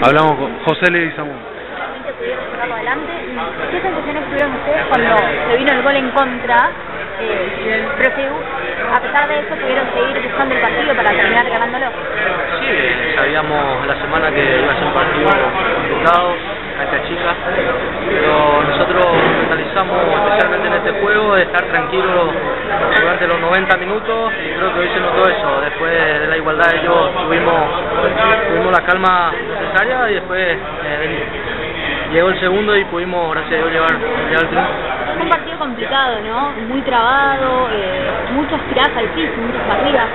Hablamos con José Leguizamón. adelante. ¿Qué sensaciones tuvieron ustedes cuando se vino el gol en contra? Eh, pero que a pesar de eso pudieron seguir buscando el partido para terminar ganándolo. Sí, sabíamos la semana que iba a ser un partido complicado, esta chica, pero nosotros mentalizamos especialmente en este juego de estar tranquilos 90 minutos y creo que hoy se notó eso. Después de la igualdad ellos tuvimos, tuvimos la calma necesaria y después eh, llegó el segundo y pudimos, gracias a Dios, llevar, llevar el triunfo. Un partido complicado, ¿no? Muy trabado, eh, muchas tiradas al piso, muchas partidas.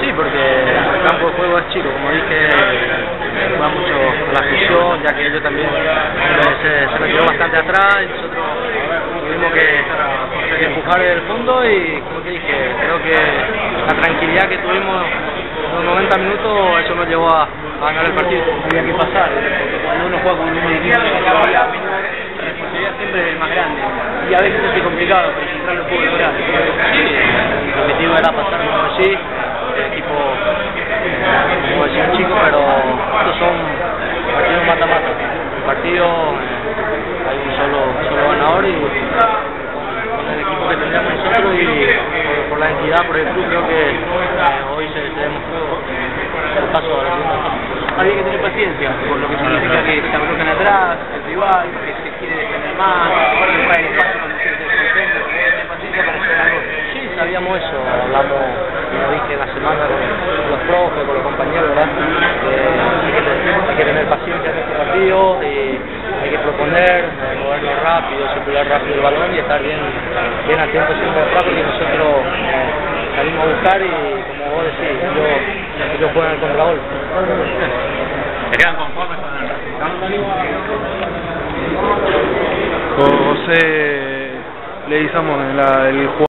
Sí, porque el campo de juego es chico, como dije, juega mucho la fusión, ya que ellos también se, se metió bastante atrás y nosotros tuvimos que, empujar el fondo y como te dije, creo que la tranquilidad que tuvimos los 90 minutos, eso nos llevó a, ganar el partido. Había que pasar, porque cuando uno juega con un equipo la responsabilidad siempre es más grande y a veces es complicado, pero central lo pudo lograr. Sí, el objetivo era pasar como así, el equipo, como decía un chico, pero estos son partidos mata-mata. El partido eh, hay un solo, solo ganador y con el equipo que tendríamos nosotros y entidad, por el club, creo que eh, hoy se, se demostró el paso a la Había que tener paciencia, por lo que significa que se bloquean atrás, el rival, que se quiere defender más, que el espacio cuando se desconcentra, que tener paciencia para llegar al gol. Sí, sabíamos eso, hablamos, como dije, la semana con, los profes, con los compañeros, ¿verdad? hay, que, hay, que, tener paciencia en este partido y hay que proponer, eh, movernos rápido, circular rápido el balón y estar bien, bien atento siempre al y nosotros eh, salimos a buscar y como vos decís, ellos, ellos juegan el contragol. ¿Se quedan conformes con el resultado? José Leguizamón, el jugador.